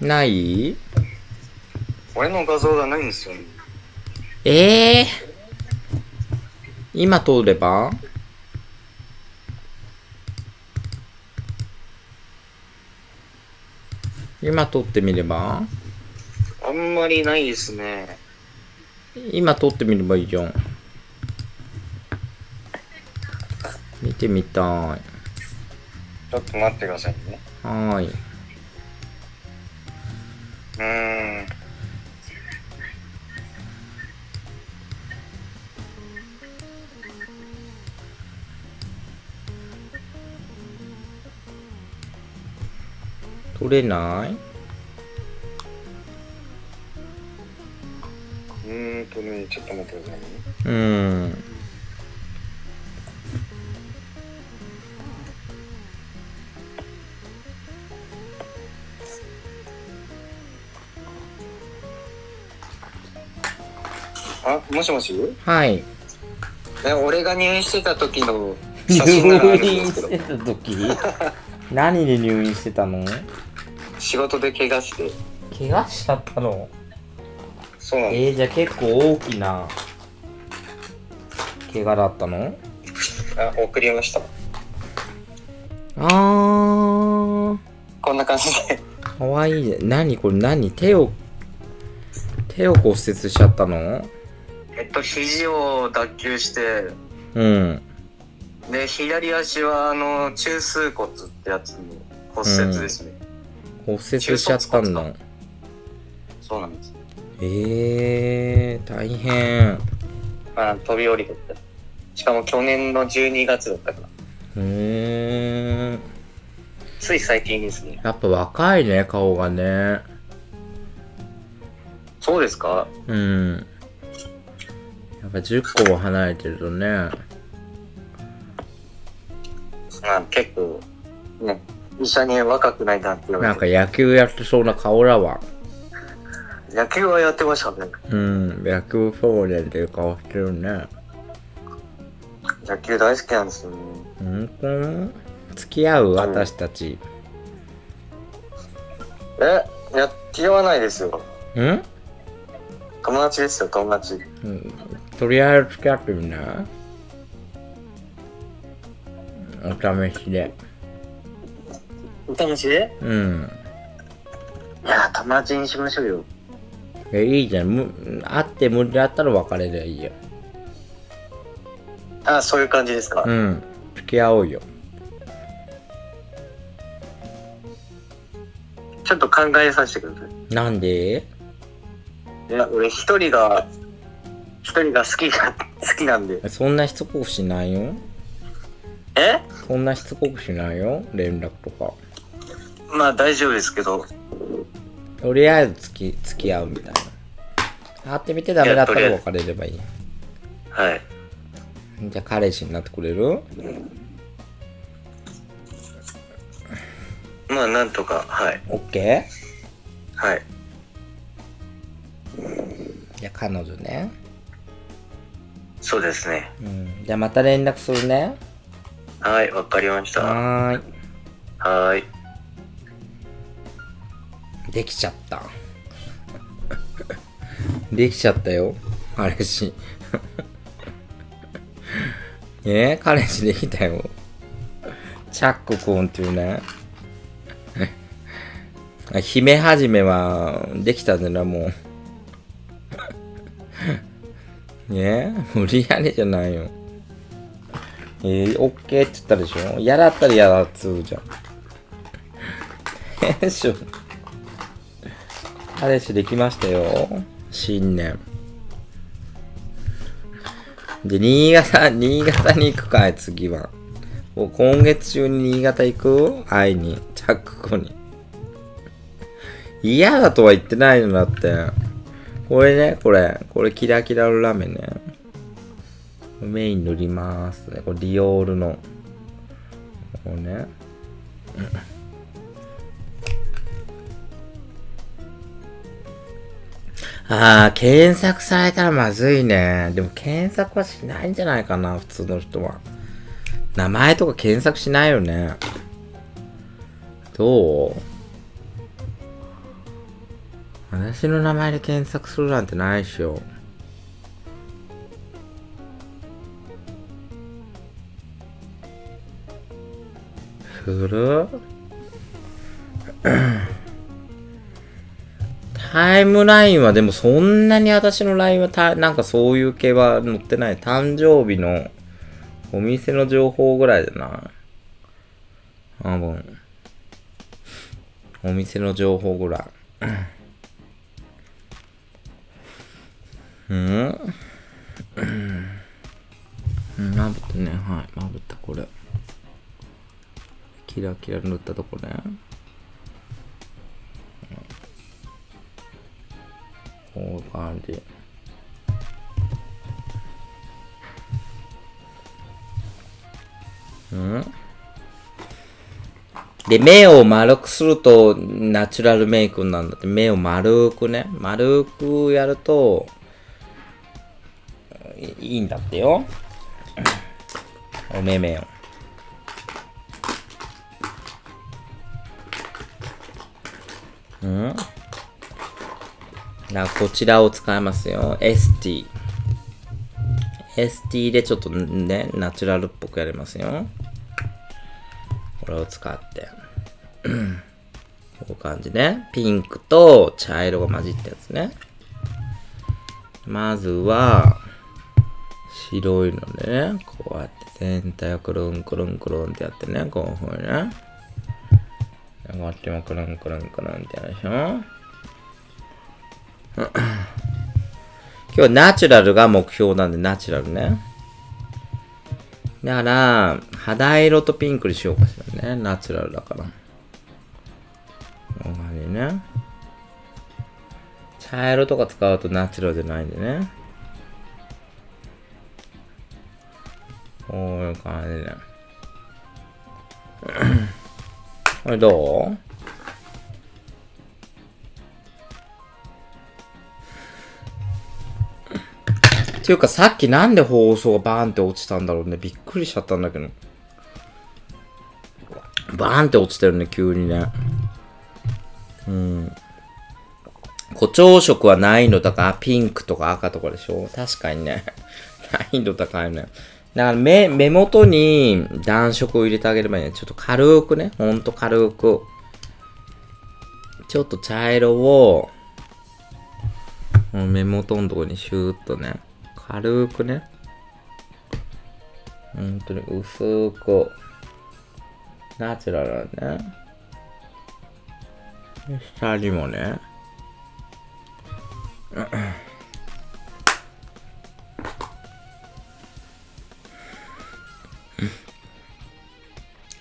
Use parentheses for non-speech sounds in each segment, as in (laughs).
ない？俺の画像がないんですよね。ええー、今通れば？今撮ってみれば？あんまりないですね。今撮ってみればいいじゃん。見てみたい。ちょっと待ってくださいね。はーい。うーん。撮れない？うーんとね、ちょっと待ってくださいね。うーん。もしもし？はい。え、俺が入院してた時の入写真ならあるんですけど院して、た時？(laughs) 何で入院してたの？仕事で怪我して。怪我しちゃったの？そうなんでえー、じゃあ結構大きな怪我だったの？す。あ、送りました。あー。こんな感じで。かわいいね。何これ？何？手を、手を骨折しちゃったの？えっと、肘を脱臼して、うん。で、左足は、あの、中枢骨ってやつの骨折ですね。骨折しちゃったんだ。そうなんです。えー、大変。あ、飛び降りてった。しかも去年の12月だったから。うーん。つい最近ですね。やっぱ若いね、顔がね。そうですか？うん。やっぱ10個も離れてるとね。あ結構、ね、医者に若くないなって言わなん。か野球やってそうな顔だわ。野球はやってましたね。うん。野球少年っていう顔してるね。野球大好きなんですよね。うんと付き合う私たち。え、や、付き合わないですよ。ん？友達ですよ、友達。うんとりあえず付き合ってみな。お試しで。お試しで？うん。いや、友達にしましょうよ。え、いいじゃん。む会って無理だったら別れりゃいいよ。あ、そういう感じですか？うん。付き合おうよ。ちょっと考えさせてくださなんで？い。いや、俺一人が、一人が好きが、好きなんで。そんなしつこくしないよ？え？そんなしつこくしないよ？連絡とか。まあ大丈夫ですけど。とりあえず付き付き合うみたいな。会ってみてダメだったら別れればいい。はい。じゃあ彼氏になってくれる？まあなんとか、はい。オッケはい。ーじゃあ彼女ね。そうですね。うん。じゃあまた連絡するね。はい、わかりました。ははーい。ーい。できちゃった。(laughs) できちゃったよ。彼氏。(laughs) え？彼氏できたよ。チャック君っていうね。(laughs) 姫始めはできたんだな、もう。ね無理やりじゃないよ。えー、オッケーって言ったでしょ？嫌だったら嫌だっつうじゃん。えしょ。彼氏できましたよ。新年。で、新潟、新潟に行くかい、次は。もう今月中に新潟行く？会いに、チャック子に。嫌だとは言ってないのだって。これね、これ。これキラキラのラメね。メイン塗りますね。これディオールの。こうね。ああ、検索されたらまずいね。でも検索はしないんじゃないかな、普通の人は。名前とか検索しないよね。どう？私の名前で検索するなんてないっしょ。する？(coughs) タイムラインはでもそんなに私の LINE はたなんかそういう系は載ってない。誕生日のお店の情報ぐらいだな。多分。お店の情報ぐらい。うん。まぶったね。はい。まぶった、これ。キラキラ塗ったとこね。こういう感じ。うん。で、目を丸くするとナチュラルメイクなん。だって、目を丸くね、丸くやるといいんだってよ。お目目を。うん？だからこちらを使いますよ。ST。ST でちょっとね、ナチュラルっぽくやりますよ。これを使って。こういう感じね。ピンクと茶色が混じったやつね。まずは、白いのでね、こうやって全体をくるんくるんくるんってやってね、こういうふうにね。こっちもくるんくるんくるんってやるでしょ。今日はナチュラルが目標なんで、ナチュラルね。だから、肌色とピンクにしようかしらね。ナチュラルだから。こんな感じね。茶色とか使うとナチュラルじゃないんでね。こういう感じで。(coughs) これどう？っていうかさっきなんで放送がバーンって落ちたんだろうね。びっくりしちゃったんだけど。バーンって落ちてるね、急にね。うん。誇張色は難易度高い。ピンクとか赤とかでしょ？確かにね。難易度高いね。だから目、目元に暖色を入れてあげればいいね。ちょっと軽くね。ほんと軽く。ちょっと茶色を、目元のところにシューッとね。軽くね。本当に薄く。ナチュラルだね。下にもね。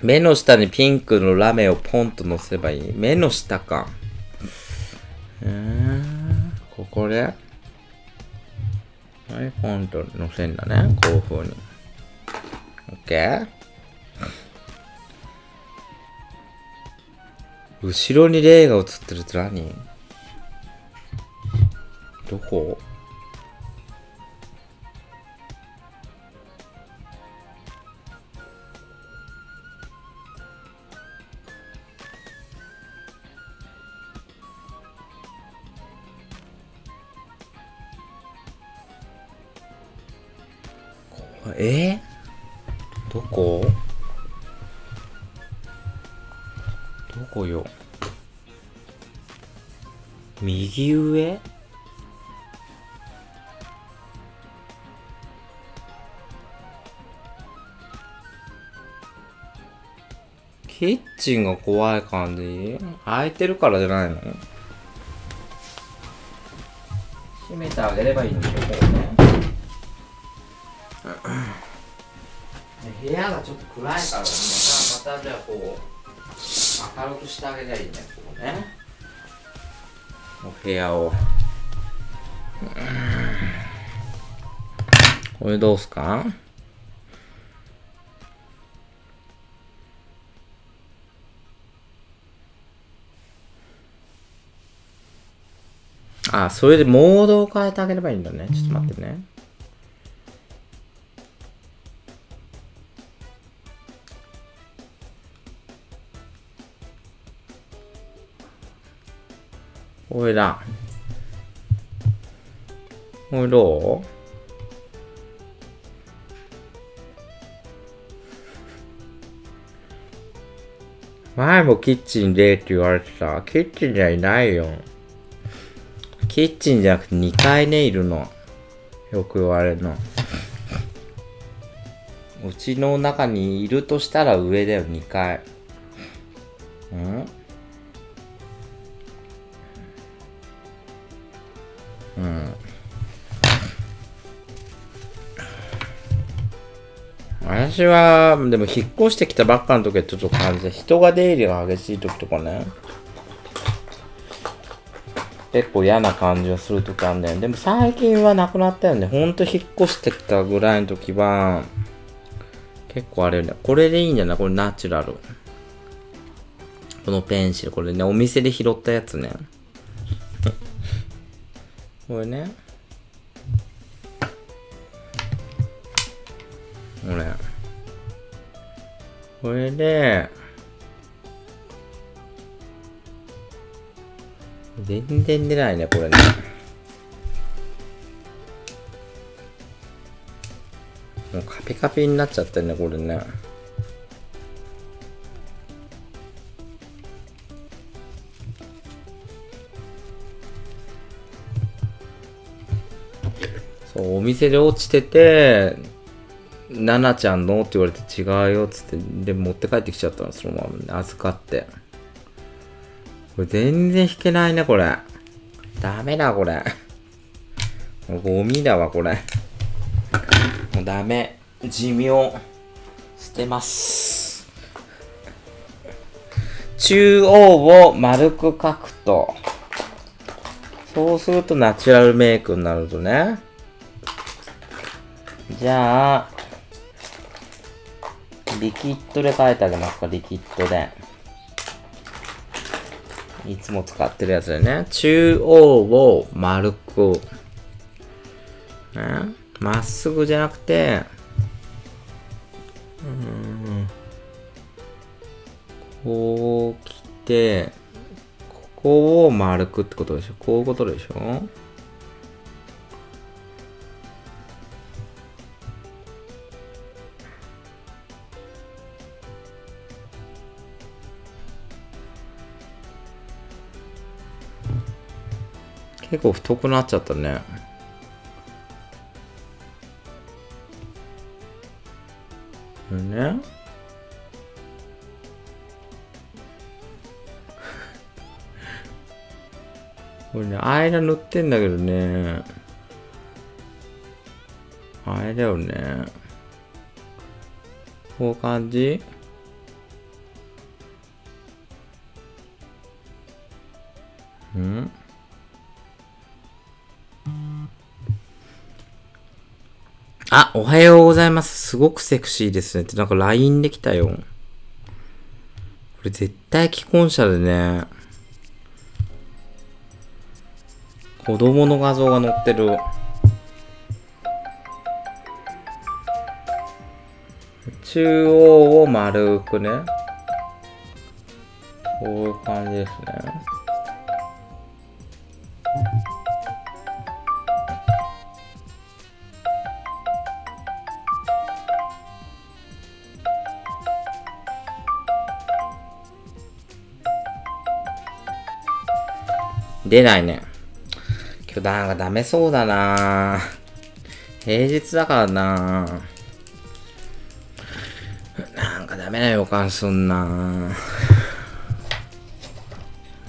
目の下にピンクのラメをポンと乗せばいい。目の下か。えー、ここで。はい、ポンと乗せんだね。こういう風に。OK? 後ろに霊が映ってるって何？どこ？えー？どこ？どこよ？右上？キッチンが怖い感じ？開いてるからじゃないの？閉めてあげればいいんでしょうね部屋がちょっと暗いからまたまたじゃあこう明るくしてあげりゃいいねここねお部屋をこれどうすか？あ、それでモードを変えてあげればいいんだね。ちょっと待ってね。ここれだ。これどう前もキッチンでって言われてた。キッチンじゃいないよ。キッチンじゃなくて2階ね、いるの。よく言われるの。うちの中にいるとしたら上だよ、2階。うん？うん。私は、でも引っ越してきたばっかの時はちょっと感じで、人が出入りが激しい時とかね。結構嫌な感じはする時あるんだよね。でも最近はなくなったよね。ほんと引っ越してきたぐらいの時は、結構あれよね。これでいいんじゃない？これナチュラル。このペンシル。これね、お店で拾ったやつね。これね。これ。これで、全然出ないね、これね。もうカピカピになっちゃってんね、これね。お店で落ちてて、ナナちゃんのって言われて違うよっつって、で、持って帰ってきちゃったの、そのまま、預かって。これ全然弾けないね、これ。ダメだ、これ。ゴミだわ、これ。もうダメ。寿命。捨てます。中央を丸く描くと。そうするとナチュラルメイクになるとね。じゃあ、リキッドで描いてあげますか、リキッドで。いつも使ってるやつでね。中央を丸く。ねまっすぐじゃなくて、うんこう来て、ここを丸くってことでしょ？こういうことでしょ？結構太くなっちゃったね。これね。(laughs) これね、間塗ってんだけどね。あれだよね。こう感じ？うん？あ、おはようございます。すごくセクシーですね。ってなんか LINE できたよ。これ絶対既婚者でね。子供の画像が載ってる。中央を丸くね。こういう感じですね。出ないね。今日なんかダメそうだな平日だからななんかダメな予感すんな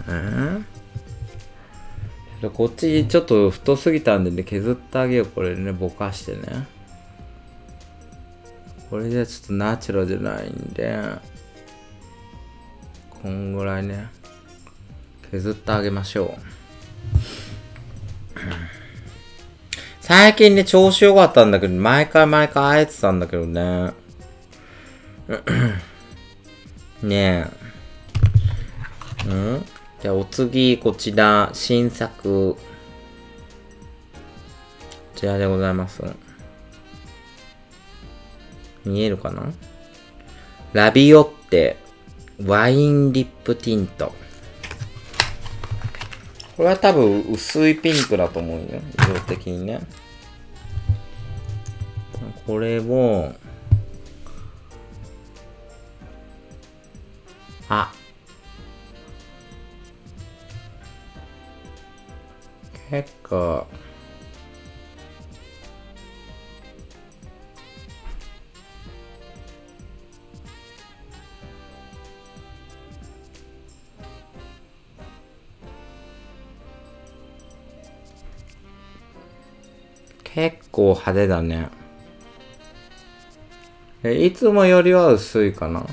うん？こっちちょっと太すぎたんでね、削ってあげよう。これね、ぼかしてね。これじゃちょっとナチュラルじゃないんで、こんぐらいね。削ってあげましょう。最近ね、調子良かったんだけど、毎回毎回会えてたんだけどね。(coughs) ねえ。ん？じゃあお次、こちら、新作。こちらでございます。見えるかな？ラビオッテ、ワインリップティント。これは多分薄いピンクだと思うよ。色的にね。これを、あ。結構、構派手だね。え、いつもよりは薄いかな？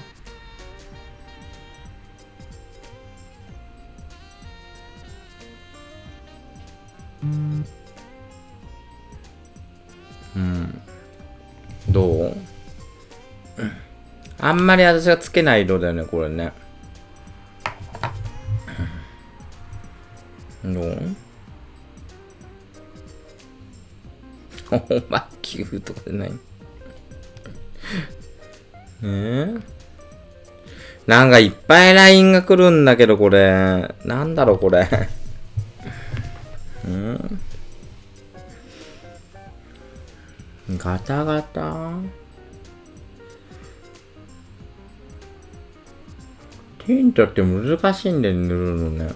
うん。どう？(coughs) あんまり私がつけない色だよね、これね。(laughs) お前、9とかでない (laughs) えなんかいっぱい LINE が来るんだけど、これ。なんだろう、これ。(laughs) んガタガタテントって難しいんだよ、塗るのね。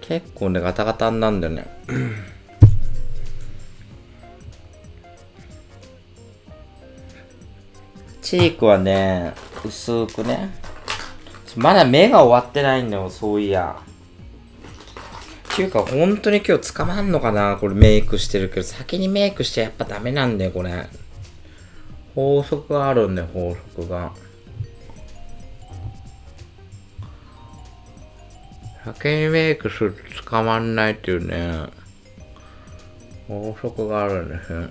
結構ね、ガタガタになんだよね。チークはね、薄くね。まだ目が終わってないんだよ、そういや。ていうか、本当に今日捕まんのかな？これメイクしてるけど、先にメイクしてやっぱダメなんだよ、これ。法則があるんだよ、法則が。先にメイクすると捕まんないっていうね。法則があるんですよ。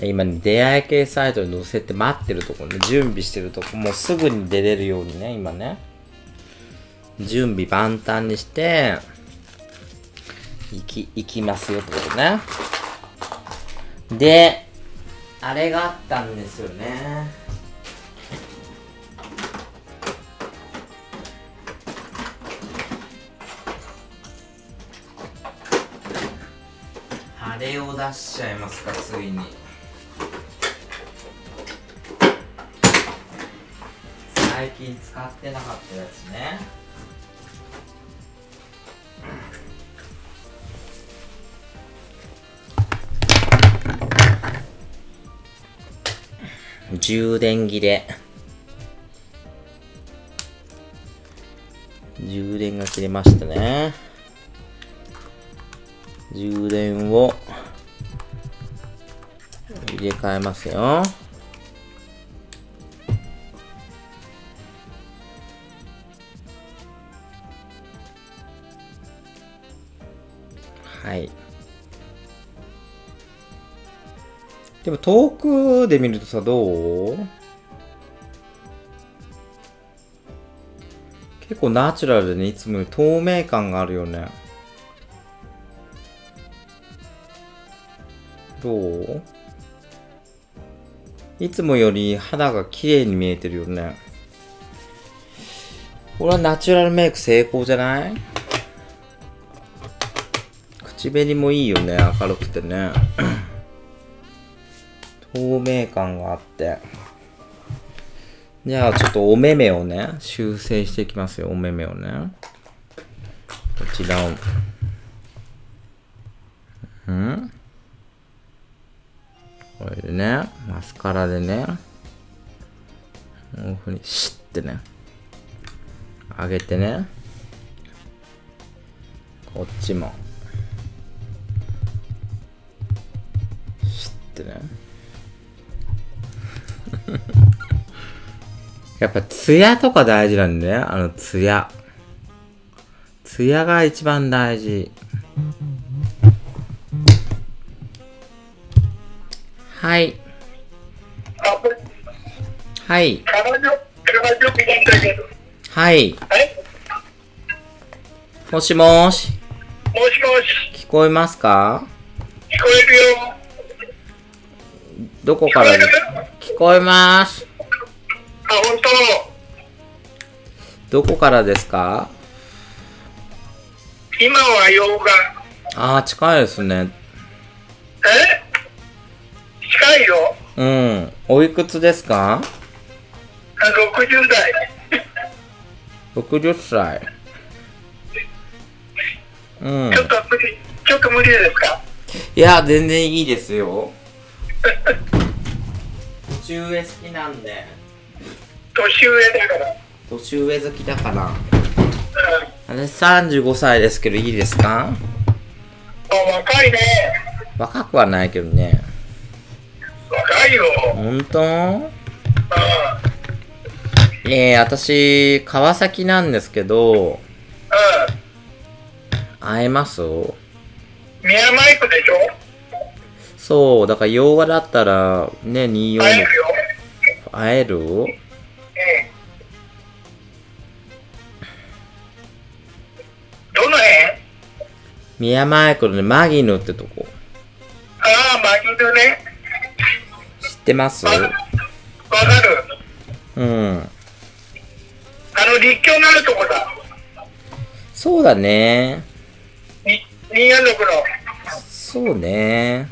今ね、出会い系サイトに載せて待ってるとこね、準備してるとこ、もうすぐに出れるようにね、今ね。準備万端にして、行き、行きますよってことね。で、あれがあったんですよね。あれを出しちゃいますか、ついに。近使ってなかったやつね。充電切れ。充電が切れましたね。充電を入れ替えますよ。でも遠くで見るとさ、どう？結構ナチュラルでね、いつも透明感があるよね。どう？いつもより肌が綺麗に見えてるよね。これはナチュラルメイク成功じゃない？口紅もいいよね、明るくてね。透明感があって。じゃあちょっとお目目をね、修正していきますよ、お目目をね。こちらをう。んこれでね、マスカラでね、こういうふうにシッてね、上げてね、こっちも、シッてね。(laughs) やっぱツヤとか大事なんだよ。あのツヤ。ツヤが一番大事。はい。はい。はい。もしもし、もしもし、聞こえますか？聞こえるよ。どこからで聞こえます。あ、本どこからですか？当。今は洋画。ああ、近いですね。え？近いよ。うん。おいくつですか？あ60代。?60 歳。うんち。ょっと無理、ちょっと無理ですか？いや、全然いいですよ。年上好きなんで。年上だから。年上好きだから。うん。私35歳ですけどいいですか？あ、若いね。若くはないけどね。若いよ。本当？うん。ええ私、川崎なんですけど、うん。会えます？宮マイクでしょ？そう、だから洋画だったら、ね、24会えるよ。会える？うん。どの辺？宮前区のね、マギヌってとこ。ああ、マギルね。知ってます？わわかる。うん。あの、立教のあるとこだ。そうだね。に、246の。そうね。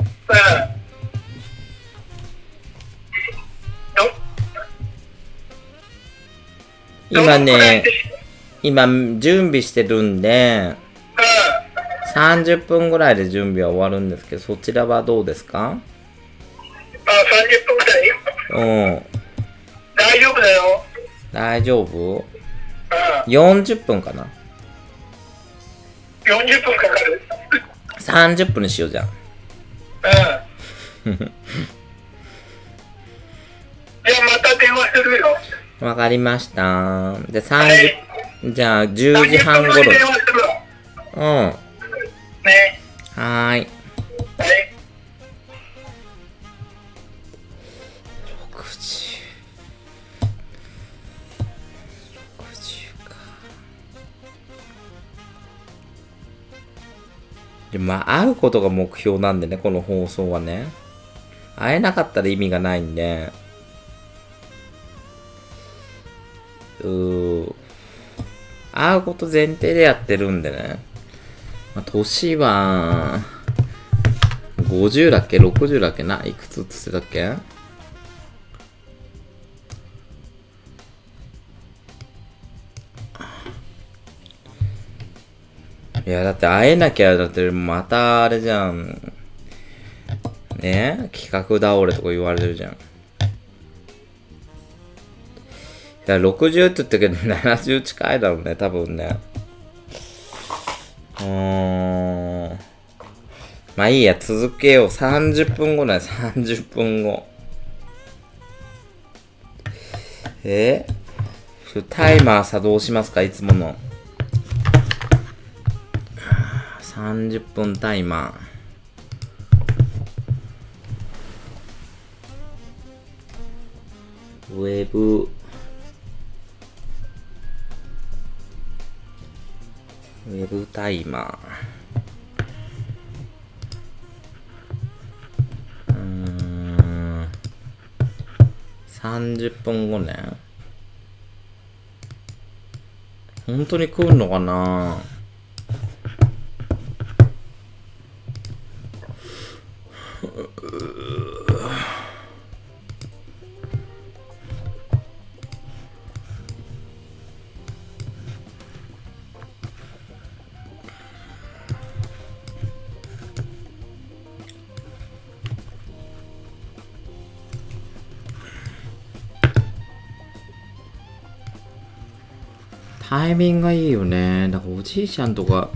今ねで、今、準備してるんで、うん。30分ぐらいで準備は終わるんですけど、そちらはどうですか？あ、30分くらい？うん。大丈夫だよ。大丈夫？うん。?40 分かな40分かかる。?30 分にしようじゃん。うん。じゃあまた電話するよ。わかりました。で、はい30、じゃあ10時半30分頃後に。電話するわ。うん。ね。はーい。はい。でまあ、会うことが目標なんでね、この放送はね。会えなかったら意味がないんで。うー。会うこと前提でやってるんでね。まあ、年は、50だっけ ?60 だっけ？ないくつって言ってたっけ？いや、だって会えなきゃ、だってまたあれじゃん。ね？企画倒れとか言われるじゃん。いや、60って言ったけど、(laughs) 70近いだろうね、多分ね。うーん。まあいいや、続けよう。30分後だよ、30分後。え？タイマー作動しますか？いつもの。30分タイマー。ウェブ。ウェブタイマー。うーん。30分後ね。本当に来るのかな？イミングがいいよね。だからおじいちゃんとか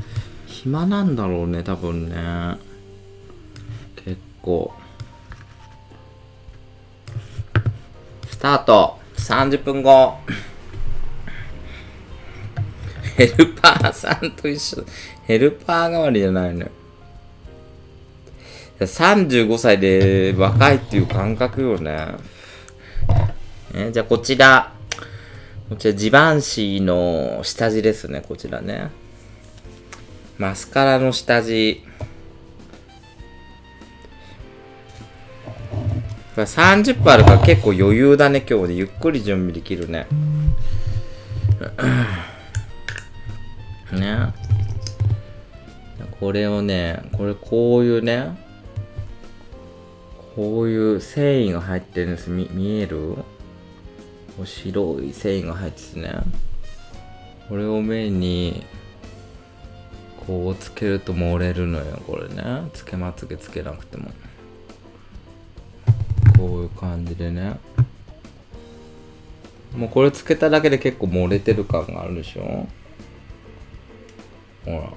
暇なんだろうね、多分ね。結構。スタート !30 分後ヘルパーさんと一緒。ヘルパー代わりじゃないのよ。35歳で若いっていう感覚よね。えじゃあこちら。こちら、ジバンシーの下地ですね、こちらね。マスカラの下地。これ30分あるから結構余裕だね、今日で。ゆっくり準備できるね。ね。これをね、これこういうね、こういう繊維が入ってるんです。み見える？白い繊維が入っててね。これを目に、こうつけると漏れるのよ、これね。つけまつげつけなくても。こういう感じでね。もうこれつけただけで結構漏れてる感があるでしょほら。バ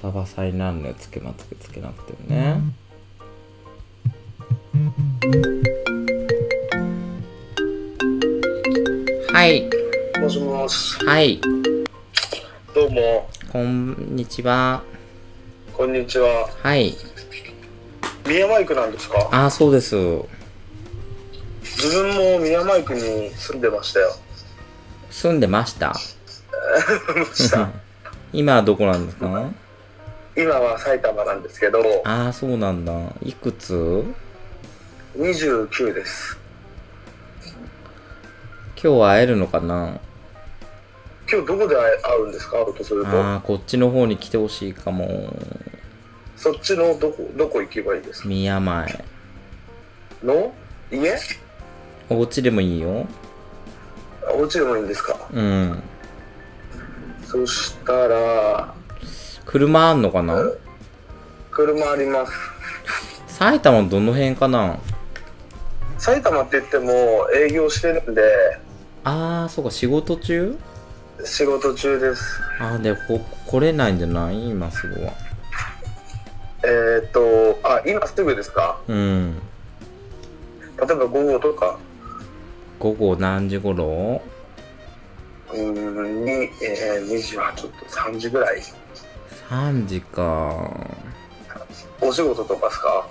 サバサになるのよ、つけまつげつけなくてもね。はい、もしもし。はい、どうも、こんにちは。こんにちは。はい。宮前区なんですか？ああ、そうです。自分も宮前区に住んでましたよ。住んでました？(laughs) ました (laughs) 今はどこなんですか？今は埼玉なんですけど、ああ、そうなんだ。いくつ？29です。今日は会えるのかな？今日どこで会うんですか？会うとすると。ああ、こっちの方に来てほしいかも。そっちのどこ、どこ行けばいいですか？宮前。の？家？お家でもいいよ。お家でもいいんですか？うん。そしたら、車あんのかな？車あります。埼玉どの辺かな？埼玉って言っても営業してるんで、ああ、そうか、仕事中？仕事中です。ああ、で、こ、来れないんじゃない？今すぐは。えーっと、あ、今すぐですか？うん。例えば午後とか、午後何時頃？うーん、に、えー、2時はちょっと3時ぐらい。?3 時か。お仕事とかですか？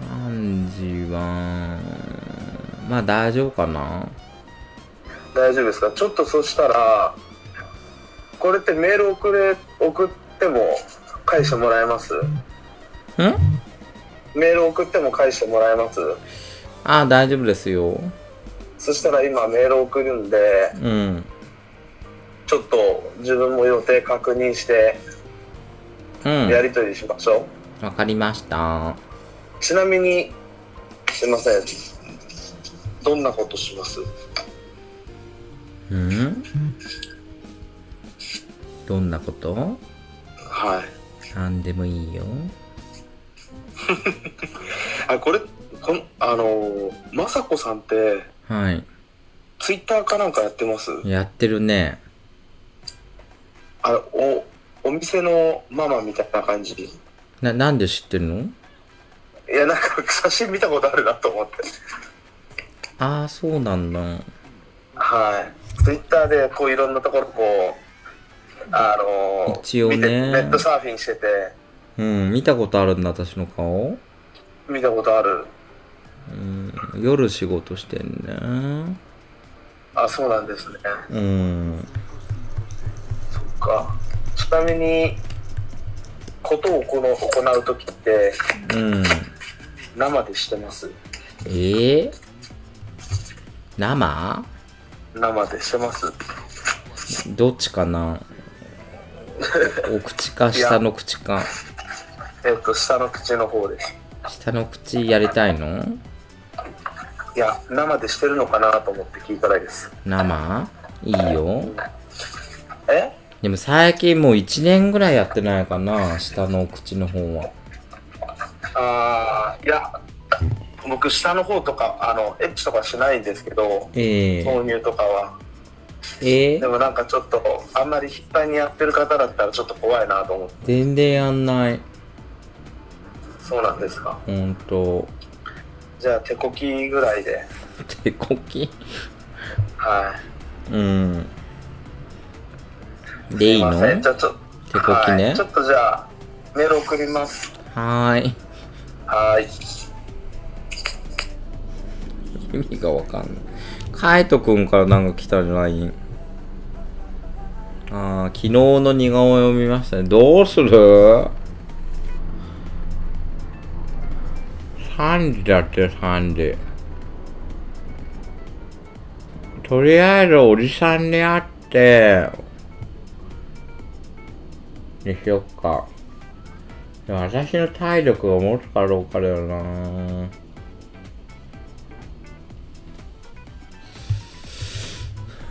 3時は、まあ大丈夫かな？大丈夫ですか？ちょっとそしたら、これってメール送れ、送っても返してもらえます？ん？メール送っても返してもらえます？ああ、大丈夫ですよ。そしたら今メール送るんで、うん。ちょっと自分も予定確認してうん。やり取りしましょう。わかりました。ちなみに、すいません。どんなことします？うん？どんなこと？はい。なんでもいいよ。(laughs) あ、これ、こんあのー、まさこさんって、はい。ツイッターかなんかやってます？やってるね。あお、お店のママみたいな感じ。いな、なんで知ってるの？や、なんか写真見たことあるなと思って。ああ、そうなんだ。はい。ツイッターでこういろんなところこう、あのー、一応ねネットサーフィンしてて、うん、見たことあるんだ、私の顔。見たことある。うん、夜仕事してんね。あ、そうなんですね。うん。そっか。ちなみに、ことをこの行うときって、うん。生でしてますええ生？生でしてますどっちかな？おお口か下の口か。えっと、下の口の方です。下の口やりたいの？いや、生でしてるのかなと思って聞いたらいいです。生？いいよ。え？でも最近もう1年ぐらいやってないかな下のお口の方は。いや、僕、下の方とか、あの、エッチとかしないんですけど、ええ豆乳とかは。ええでもなんかちょっと、あんまり頻繁にやってる方だったらちょっと怖いなと思って。全然やんない。そうなんですか？ほんと。じゃあ、手こきぐらいで。(laughs) 手こき？はい。うん。でいいのすませんじゃあちょ手こきねはいちょっとじゃあ、メール送ります。はーい。はい。意味がわかんない。カイトくんからなんか来たじゃない？ああ、昨日の似顔絵を見ましたね。どうする ?3 時だって3時。とりあえずおじさんに会って、にしよっか。でも私の体力が持つかどうかだよな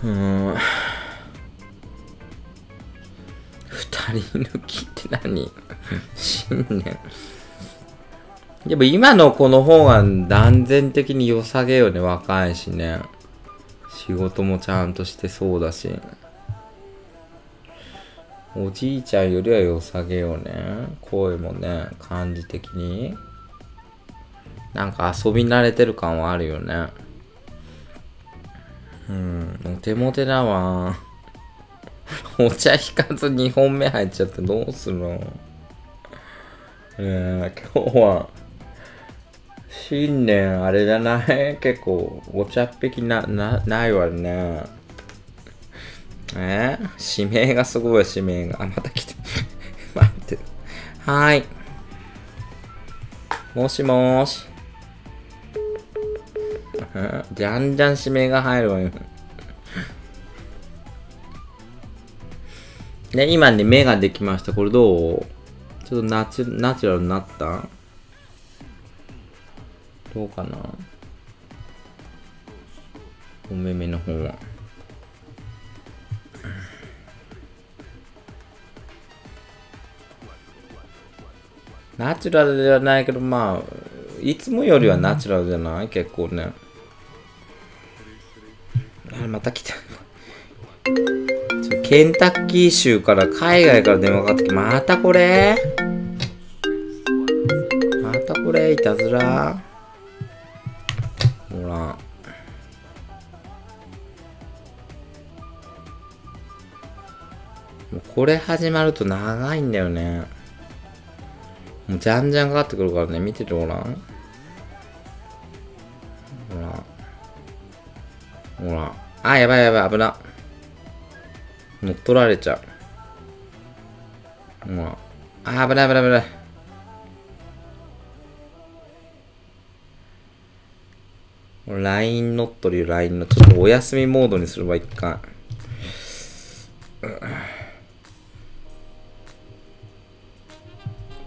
うん。二人抜きって何？新年。でも今の子の方が断然的に良さげよね、若いしね。仕事もちゃんとしてそうだし。おじいちゃんよりは良さげよね。声もね、感じ的に。なんか遊び慣れてる感はあるよね。うん、モテモテだわ。(laughs) お茶引かず2本目入っちゃってどうするの？ねえ、今日は、新年あれじゃない (laughs) 結構、お茶っぴきな、な、ないわね。え指名がすごい指名が。あ、また来て。待って。はーい。もしもーし。じゃんじゃん指名が入るわよ。ね、今ね、目ができました。これどう？ちょっとナチュナチュラルになった？どうかな？お目目の方は。ナチュラルではないけど、まあ、いつもよりはナチュラルじゃない？結構ね。あ、また来た。ケンタッキー州から海外から電話かかってきて、またこれ？またこれ？いたずらほら。もうこれ始まると長いんだよね。もうじゃんじゃんかかってくるからね、見ててごらん。ほら。ほら。あ、やばいやばい、危な。乗っ取られちゃう。ほら。あ、危ない危ない危ない。LINE 乗っ取りよ、LINE の。ちょっとお休みモードにするわ、一回。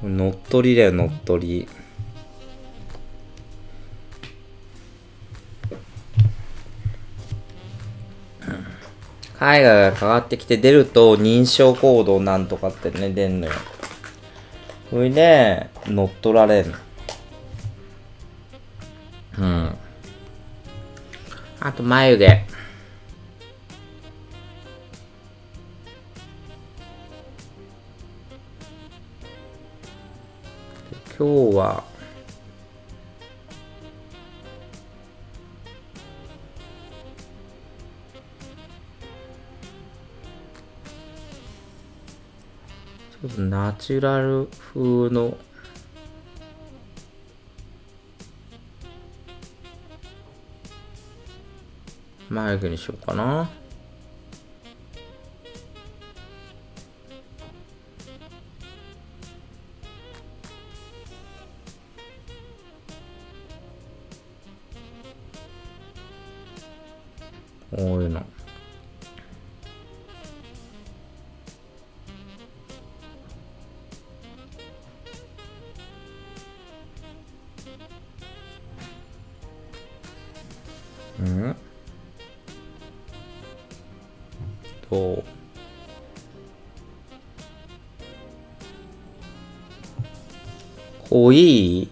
乗っ取りだよ、乗っ取り。海外がかかってきて出ると認証コードなんとかってね、出んのよ。それで、乗っ取られん。うん。あと、眉毛。今日は、ちょっとナチュラル風の眉毛にしようかな。こういうの。うん？どう？濃い？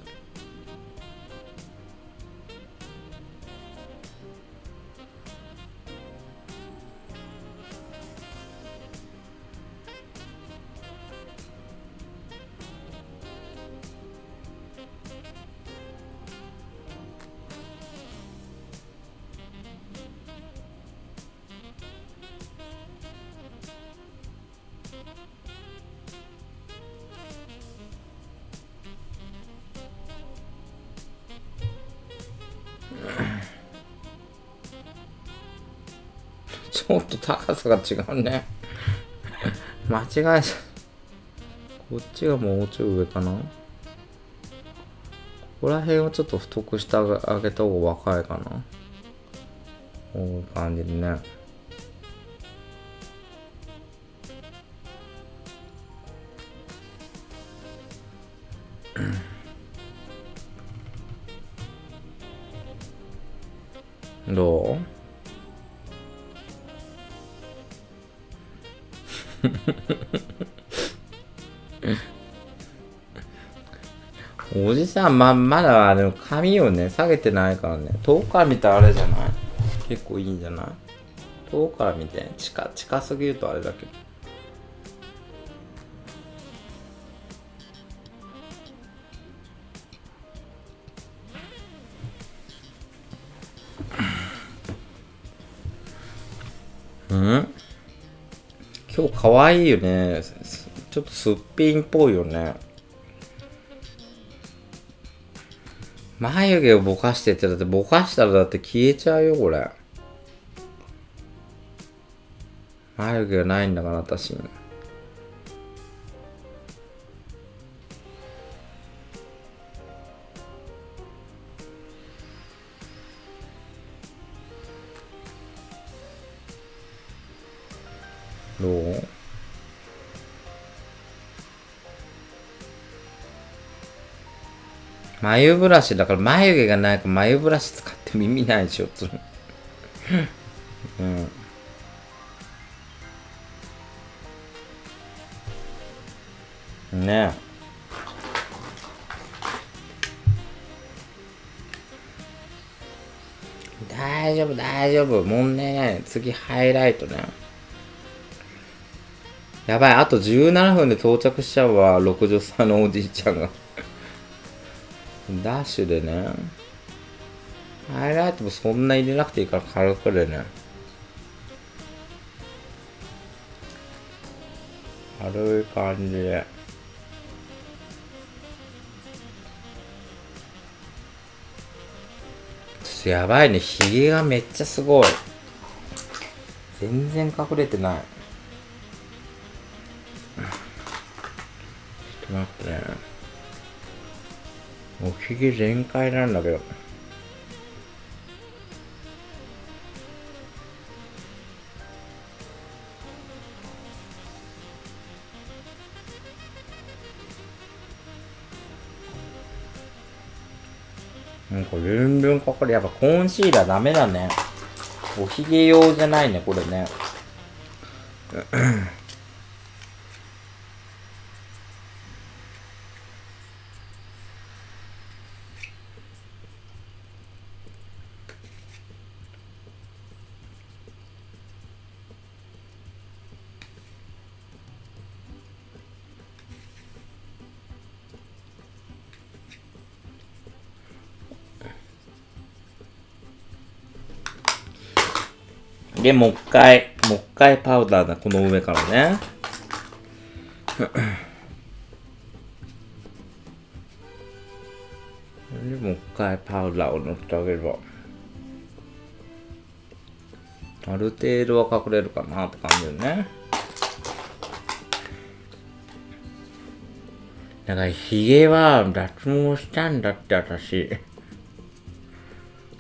ちょっと高さが違うね。(laughs) 間違えた。こっちがもうちょい上かな？ここら辺をちょっと太くしてあげた方が若いかなこういう感じでね。うおじさん、ま、だあの髪をね、下げてないからね、遠くから見たらあれじゃない？結構いいんじゃない？遠くから見て、近、近すぎるとあれだけど。うん？今日可愛いよね。ちょっとすっぴんっぽいよね。眉毛をぼかしてって、だってぼかしたらだって消えちゃうよ、これ。眉毛がないんだから、私に。どう？眉ブラシだから眉毛がないから眉ブラシ使っても意味ないでしょ、つる。うん。ねえ。大丈夫、大丈夫。問題ない。次、ハイライトね。やばい、あと17分で到着しちゃうわ。60歳のおじいちゃんが。ダッシュでね。ハイライトもそんな入れなくていいから軽くでね。軽い感じで。やばいね。ヒゲがめっちゃすごい。全然隠れてない。おひげ全開なんだけど。なんかルンルンかかる。やっぱコンシーラーダメだね。おひげ用じゃないね、これね。で、もう一回、もう一回パウダーだ、この上からね。で、もう一回パウダーを塗ってあげれば。ある程度は隠れるかなって感じよね。だから、ヒゲは脱毛したんだって、私。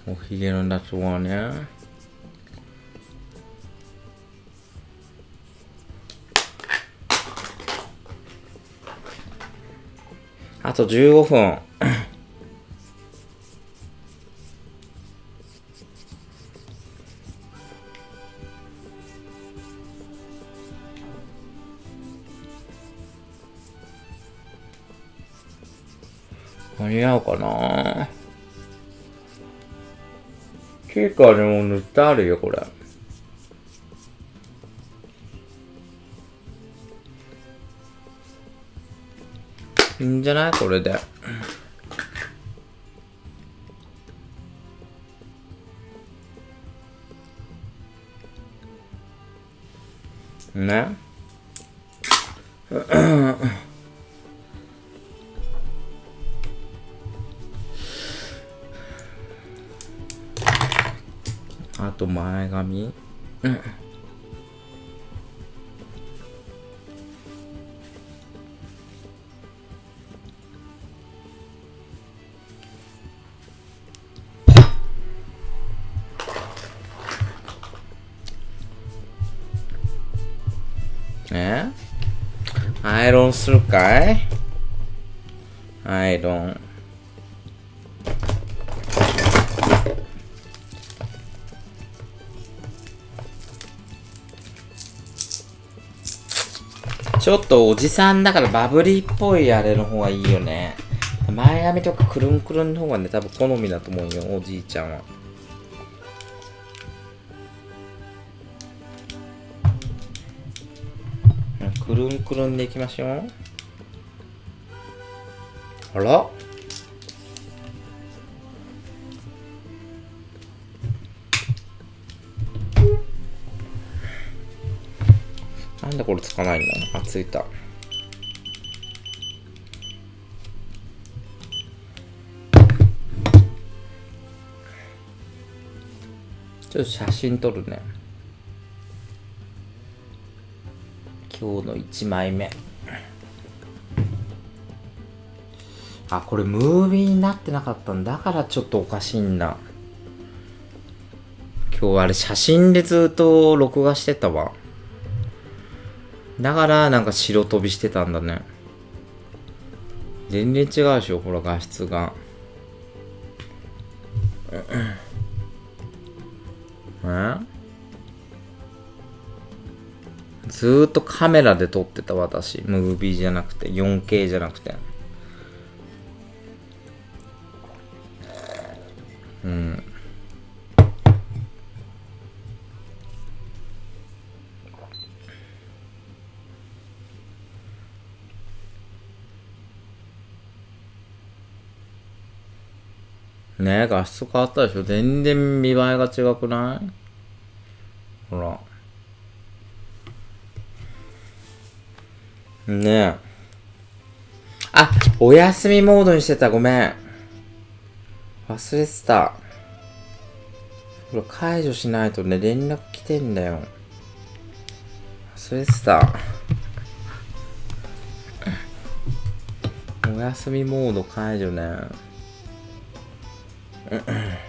おひげの脱毛はね。あと15分。間に合うかな？ケーカーでも塗ってあるよ、これ。いいんじゃない？これで。ね。あと前髪。ロンするかい？アイロン。ちょっとおじさんだからバブリーっぽいあれの方がいいよね。前髪とかくるんくるんの方がね、多分好みだと思うよ、おじいちゃんは。くるんくるんでいきましょう。あらなんでこれつかないんだあ、ついた。ちょっと写真撮るね。今日の1枚目。あ、これムービーになってなかったんだからちょっとおかしいんだ。今日あれ写真でずっと録画してたわ。だからなんか白飛びしてたんだね。全然違うでしょ、ほら画質が。(clears throat) え？ずーっとカメラで撮ってた私。ムービーじゃなくて、4K じゃなくて。うん。ねえ、画質変わったでしょ？全然見栄えが違くない？ほら。ねえ。あ、お休みモードにしてた。ごめん。忘れてた。これ解除しないとね、連絡来てんだよ。忘れてた。(laughs) お休みモード解除ね。(laughs)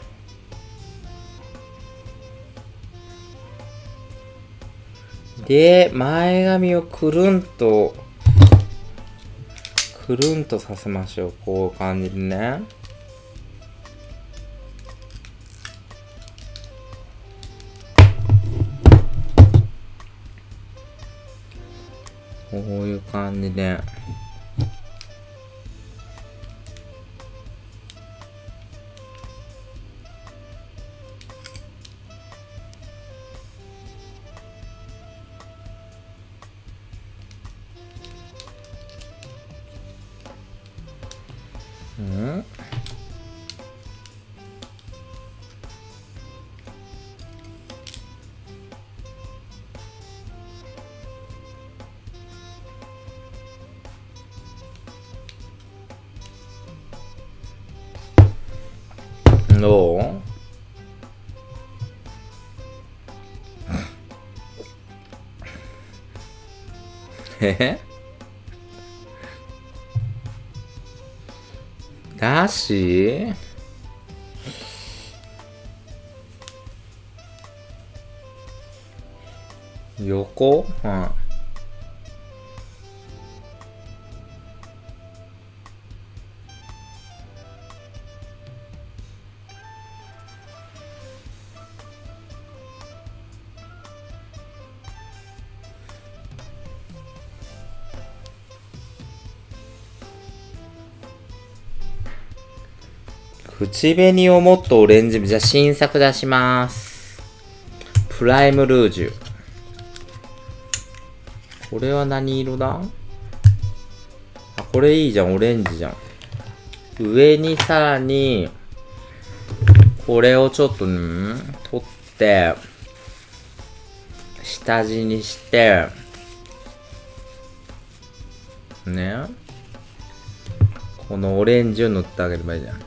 で、前髪をくるんと、くるんとさせましょう。こういう感じでね。感じで。し口紅をもっとオレンジ。じゃあ新作出します。プライムルージュ。これは何色だ？あ、これいいじゃん。オレンジじゃん。上にさらに、これをちょっと、ん取って、下地にして、ね。このオレンジを塗ってあげればいいじゃん。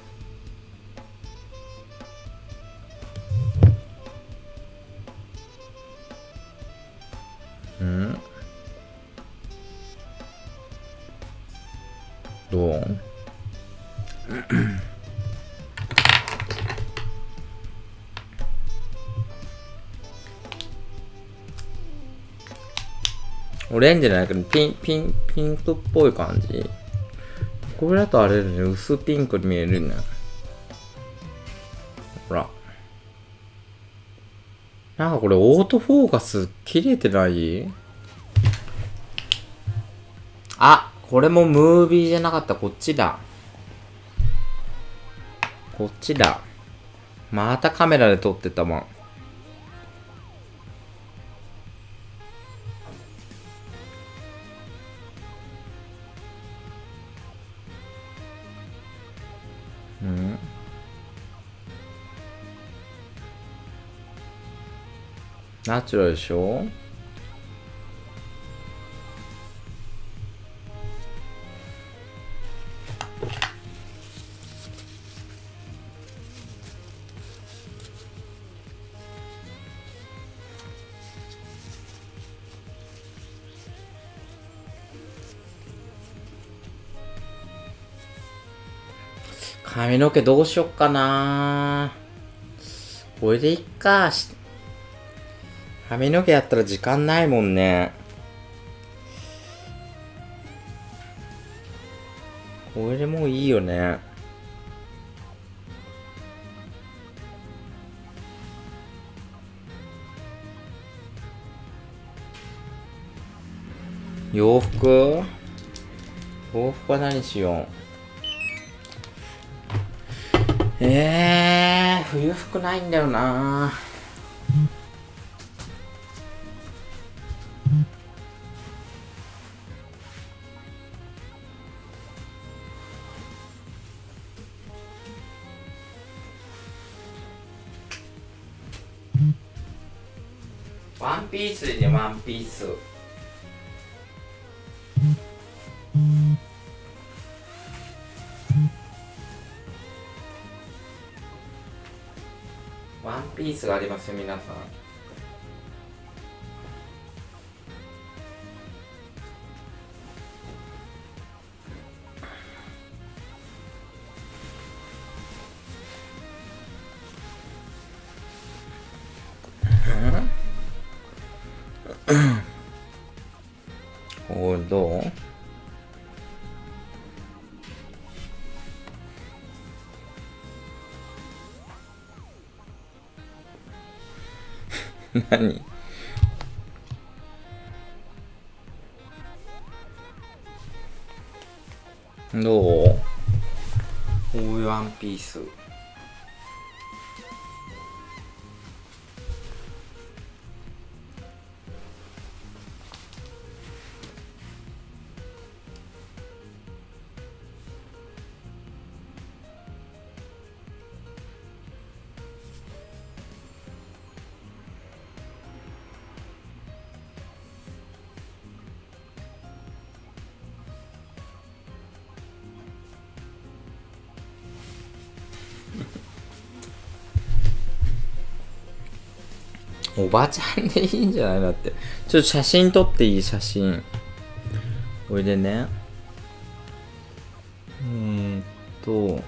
レンジじゃないけど、ピン、ピン、ピンクっぽい感じ。これだとあれだね、薄ピンクに見えるね。ほら。なんかこれオートフォーカス切れてない？あ、これもムービーじゃなかった。こっちだ。こっちだ。またカメラで撮ってたもん。ナチュラルでしょ？髪の毛どうしよっかなこれでいっか。髪の毛やったら時間ないもんね。これでもういいよね。洋服？洋服は何しよう？えー、冬服ないんだよなピース。ワンピースがありますよ皆さん。何？どう？こういうワンピース。ばちゃんでいいんじゃないだって。ちょっと写真撮っていい？写真。おいでね。うー、んと。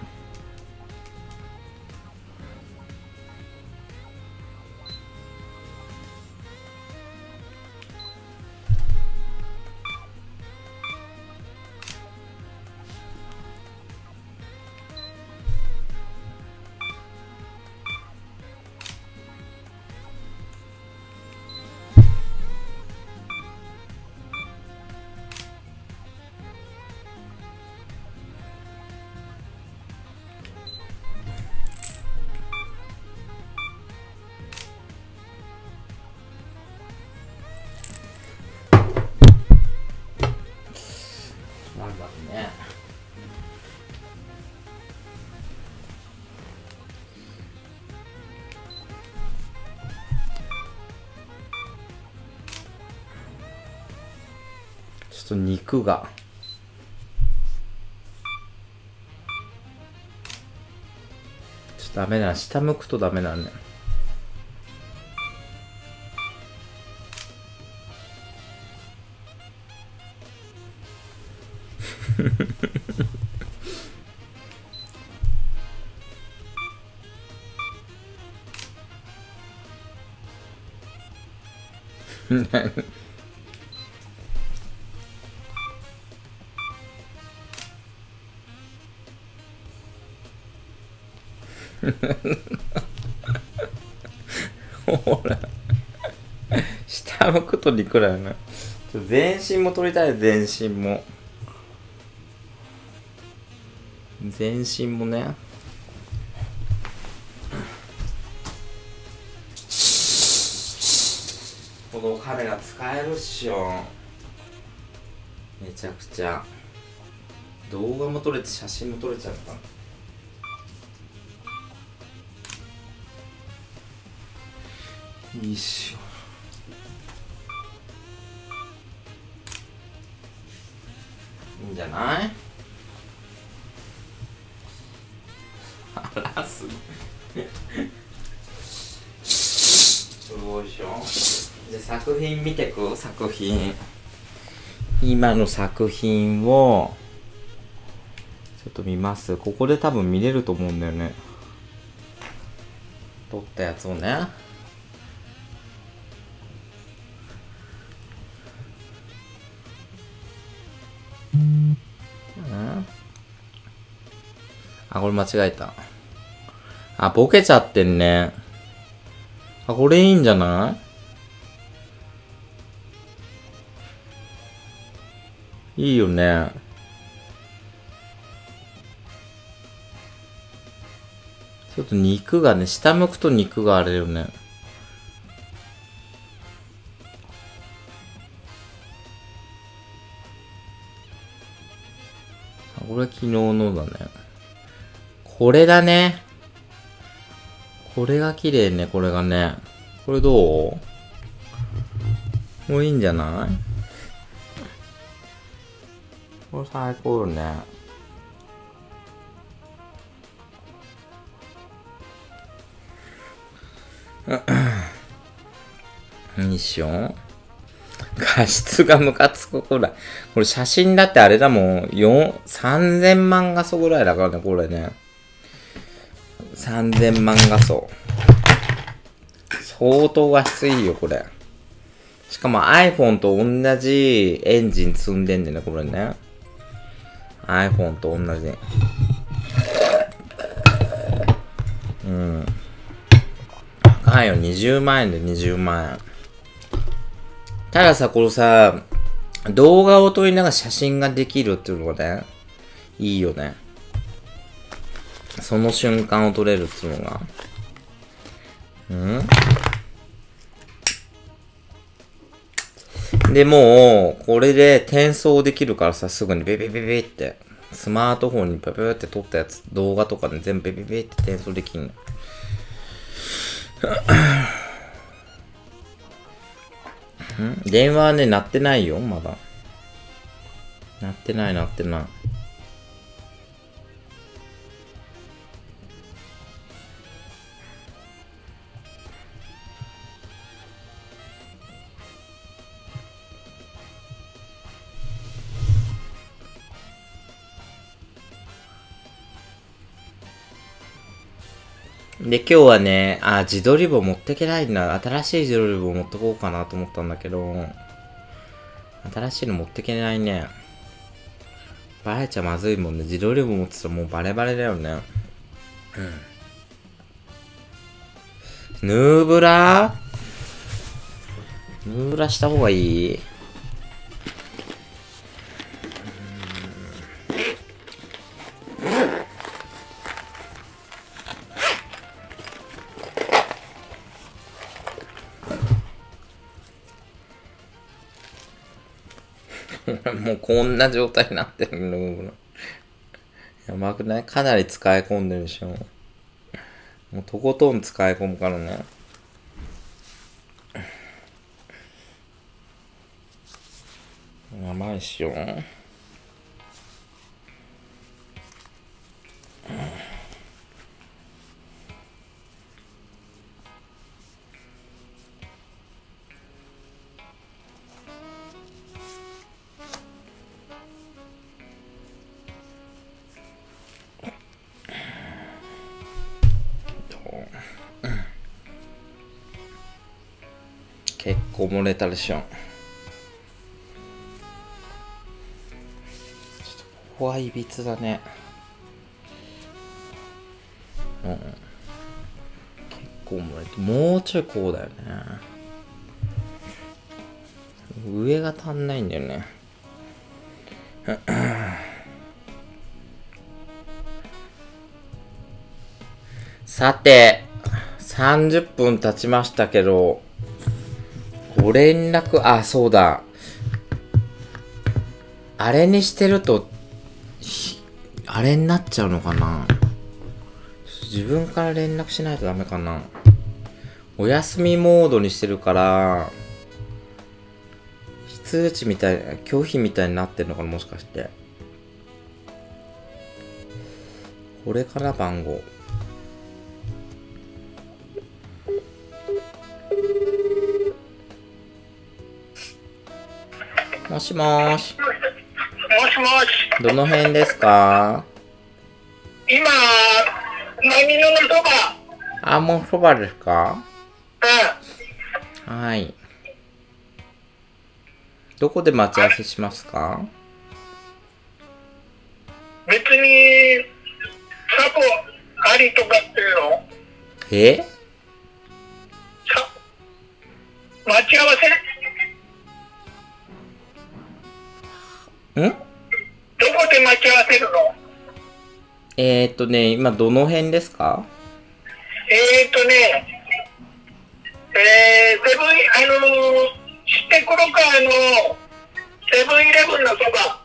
と肉がちょっとダメだ下向くとダメだねフフフフ。(laughs) ほら。下向くと肉だよね。ちょ全身も撮りたい、全身も。全身もね。このカメラ使えるっしょ。めちゃくちゃ。動画も撮れて写真も撮れちゃった。よいっしょ。いいんじゃない？あらすごい。よいしょ。じゃ作品見てく作品。今の作品をちょっと見ます。ここで多分見れると思うんだよね。撮ったやつをね。あ、これ間違えた。あ、ボケちゃってんね。あ、これいいんじゃない？いいよね。ちょっと肉がね、下向くと肉があれよね。これは昨日のだね。これだね。これが綺麗ね、これがね。これどう？もういいんじゃない？これ最高よね。いいっしょ画質がムカつくくらい。これ写真だってあれだもん。4、3000万画素ぐらいだからね、これね。3000万画素。相当画質いいよ、これ。しかも iPhone と同じエンジン積んでんだよね、これね。iPhone と同じ。うん。高いよ、20万円で20万円。たださ、このさ、動画を撮りながら写真ができるっていうのがね、いいよね。その瞬間を撮れるっていうのが。うん？で、もう、これで転送できるからさ、すぐにベベベベって、スマートフォンにペペペって撮ったやつ、動画とかで全部ベベベって転送できるの。ん？電話はね、鳴ってないよ、まだ。鳴ってない、鳴ってない。で、今日はね、あ、自撮り棒持ってけないんだ。新しい自撮り棒持ってこうかなと思ったんだけど、新しいの持ってけないね。バレちゃまずいもんね。自撮り棒持ってたらもうバレバレだよね。うん。ヌーブラヌーブラした方がいい？もうこんな状態になってるの？やばくない？かなり使い込んでるでしょ。もうとことん使い込むからね。やばいっしょ。結構漏れたでしょ。ちょっとここはいびつだね。うん。こうもないともうちょいこうだよね上が足んないんだよねさて30分経ちましたけどご連絡あそうだ。あれにしてるとあれになっちゃうのかな？自分から連絡しないとダメかな？お休みモードにしてるから非通知みたい拒否みたいになってるのかなもしかして。これから番号。もしもーし。もしもし、どの辺ですか？今、何のそば、あ、もうそばですか？うん、はい。どこで待ち合わせしますか？別に、サポありとかっていうの？え？さ、待ち合わせ？ん？どこで待ち合わせるの？えー、っとね、今どの辺ですか？えーとね、えー、セブン、あのー、知ってころか、あのセブンイレブンのそば、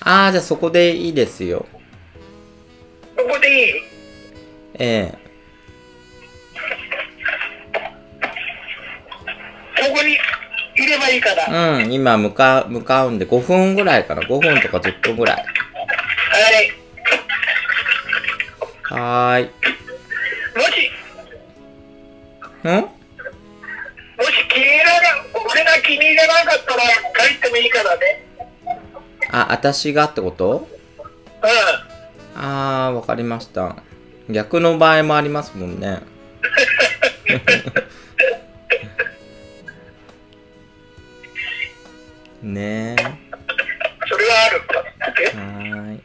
あー、じゃあそこでいいですよ。そこでいい？え。そこにいればいいから。うん、今向かう、向かうんで5分ぐらいかな。5分とか10分ぐらい。い。はーい。もし、ん？もし気に入らな、俺が気に入らなかったら帰ってもいいからね。あ、私がってこと？うん。あー、わかりました。逆の場合もありますもんね。(laughs) ねえ。それはある。えはーい。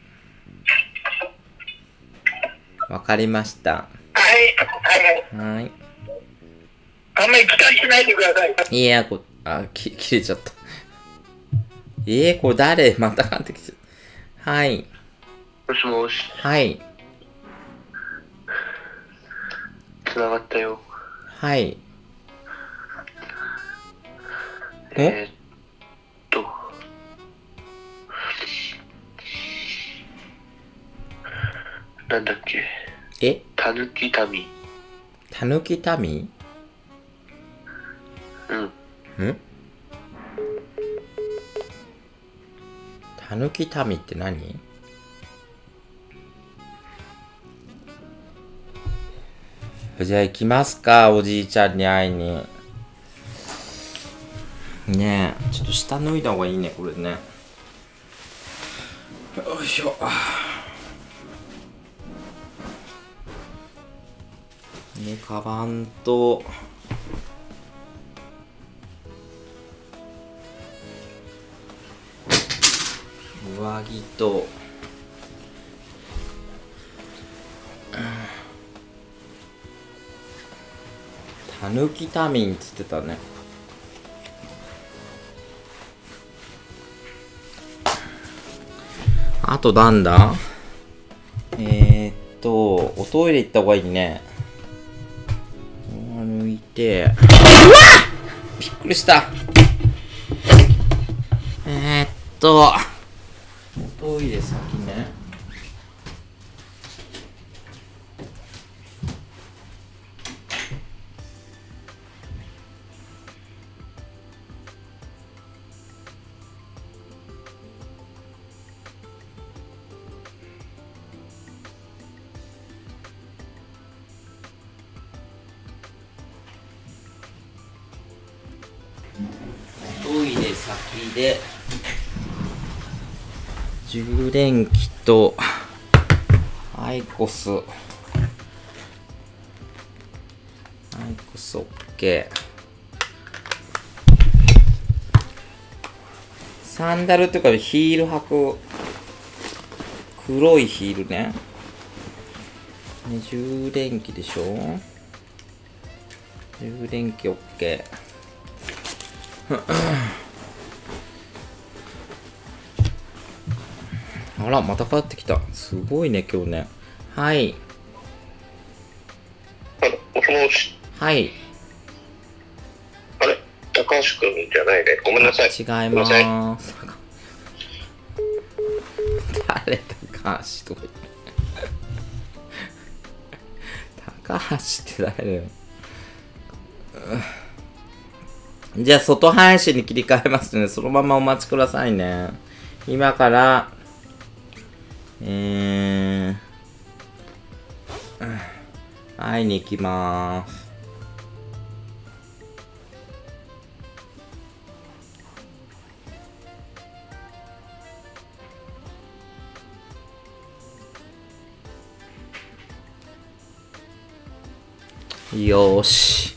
わかりました。はい。はい。はーい。あんまり期待しないでください。いや、こ、あ、き、切れちゃった。えー、これ誰？またかってきちゃった。はい。もしもし、はい。繋がったよ。はい。ええ？たぬき民。たぬき民うん。ん？たぬき民って何？じゃあ行きますか、おじいちゃんに会いに。ねえ、ちょっと下脱いだ方がいいね、これね。よいしょ。カバンと、上着と、たぬきタミンっつってたね。あとなんだ？えー、っとおトイレ行った方がいいね。て。うわっ！びっくりした。えー、っとで充電器とアイコスアイコス OK サンダルっていうかヒール履く黒いヒールね10連機でしょ ?10 連機 OK。あら、また帰ってきた。すごいね、今日ね。はい。あれ、もしもし。はい。あれ、高橋くんじゃないね。ごめんなさい。違います。誰高橋とか言って。高橋って誰だよ。うんじゃあ、外配信に切り替えますね。そのままお待ちくださいね。今から、いに行きまーす。よーし。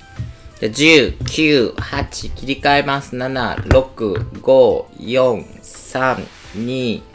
じゃあ、10、9、8、切り替えます。7、6、5、4、3、2、